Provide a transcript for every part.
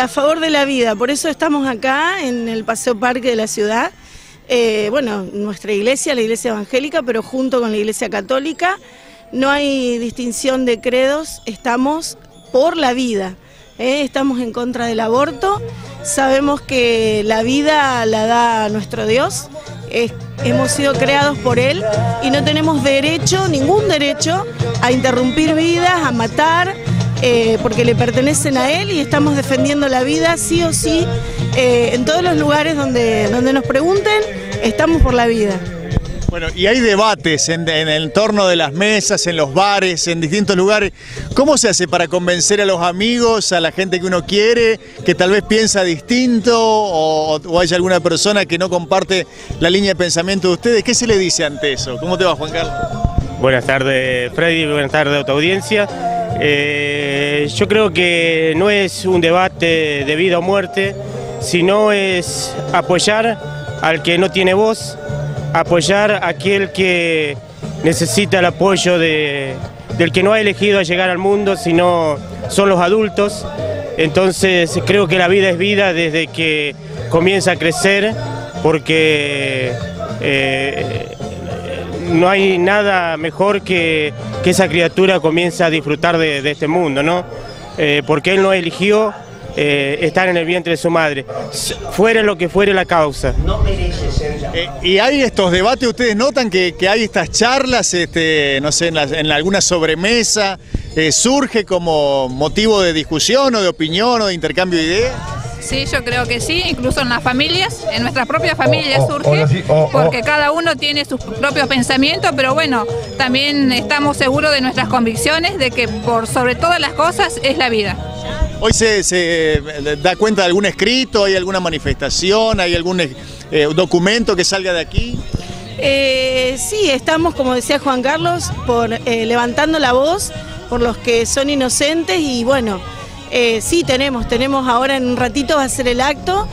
A favor de la vida, por eso estamos acá en el Paseo Parque de la ciudad. Eh, bueno, nuestra iglesia, la iglesia evangélica, pero junto con la iglesia católica. No hay distinción de credos, estamos por la vida. ¿eh? Estamos en contra del aborto, sabemos que la vida la da nuestro Dios, hemos sido creados por Él y no tenemos derecho, ningún derecho, a interrumpir vidas, a matar, eh, porque le pertenecen a Él y estamos defendiendo la vida sí o sí eh, en todos los lugares donde, donde nos pregunten, estamos por la vida. Bueno, y hay debates en, el entorno de las mesas, en los bares, en distintos lugares. ¿Cómo se hace para convencer a los amigos, a la gente que uno quiere, que tal vez piensa distinto o, o hay alguna persona que no comparte la línea de pensamiento de ustedes? ¿Qué se le dice ante eso? ¿Cómo te va, Juan Carlos? Buenas tardes, Freddy. Buenas tardes a tu audiencia. Eh, yo creo que no es un debate de vida o muerte, sino es apoyar al que no tiene voz, apoyar a aquel que necesita el apoyo del que no ha elegido a llegar al mundo, sino son los adultos. Entonces creo que la vida es vida desde que comienza a crecer, porque eh, no hay nada mejor que, que esa criatura comience a disfrutar de, este mundo, ¿no? Eh, porque él no eligió eh, estar en el vientre de su madre, fuera lo que fuere la causa. Eh, y hay estos debates, ustedes notan que, hay estas charlas, este, no sé, en, alguna sobremesa, eh, surge como motivo de discusión o de opinión o de intercambio de ideas. Sí, yo creo que sí, incluso en las familias, en nuestras propias familias surge, porque cada uno tiene sus propios pensamientos, pero bueno, también estamos seguros de nuestras convicciones, de que por sobre todas las cosas es la vida. Hoy se, eh, da cuenta de algún escrito, hay alguna manifestación, hay algún eh, documento que salga de aquí. Eh, sí, estamos, como decía Juan Carlos, por levantando la voz por los que son inocentes y bueno, sí tenemos, tenemos ahora en un ratito va a ser el acto,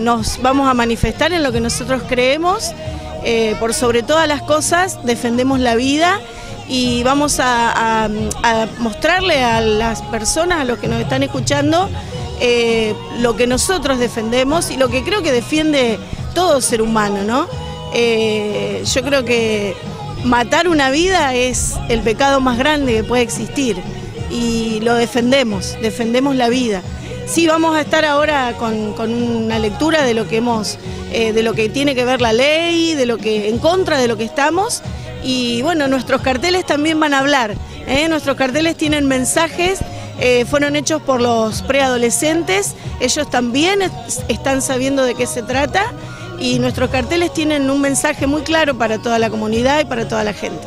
nos vamos a manifestar en lo que nosotros creemos, por sobre todas las cosas defendemos la vida y vamos a, mostrarle a las personas, a los que nos están escuchando, eh, lo que nosotros defendemos y lo que creo que defiende todo ser humano, ¿no? Eh, yo creo que matar una vida es el pecado más grande que puede existir y lo defendemos, defendemos la vida. Sí, vamos a estar ahora con, una lectura de lo que hemos, eh, de lo que tiene que ver la ley, de lo que, en contra de lo que estamos y bueno, nuestros carteles también van a hablar. ¿eh? Nuestros carteles tienen mensajes, eh, fueron hechos por los preadolescentes, ellos también están sabiendo de qué se trata y nuestros carteles tienen un mensaje muy claro para toda la comunidad y para toda la gente.